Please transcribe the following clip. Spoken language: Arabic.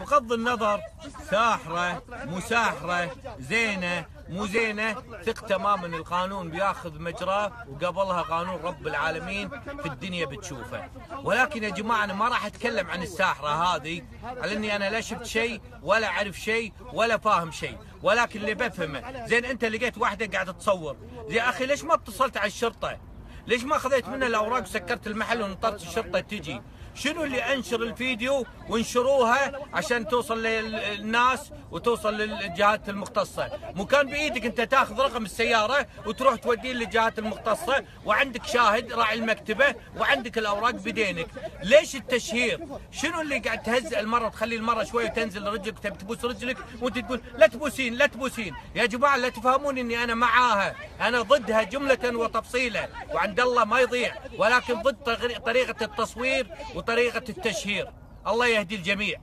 بغض النظر ساحرة مساحرة زينة مو زينة ثق تماما القانون بياخذ مجراه وقبلها قانون رب العالمين في الدنيا بتشوفه. ولكن يا جماعة أنا ما راح أتكلم عن الساحرة هذه على أني أنا لا شفت شيء ولا أعرف شيء ولا فاهم شيء. ولكن اللي بفهمه زين أنت لقيت واحدة قاعدة تصور. يا أخي ليش ما اتصلت على الشرطة؟ ليش ما خذيت منها الأوراق وسكرت المحل ونطرت الشرطة تجي؟ شنو اللي أنشر الفيديو وانشروها عشان توصل للناس وتوصل للجهات المختصة. مو كان بإيدك أنت تاخذ رقم السيارة وتروح توديه للجهات المختصة وعندك شاهد راعي المكتبة وعندك الأوراق بدينك ليش التشهير؟ شنو اللي قاعد تهز المرة تخلي المرة شوي وتنزل رجلك تبي تبوس رجلك وأنت تقول لا تبوسين لا تبوسين. يا جماعة لا تفهمون إني أنا معاها. أنا ضدها جملة وتفصيلا وعند الله ما يضيع. ولكن ضد طريقة التصوير وطريقة التشهير. الله يهدي الجميع.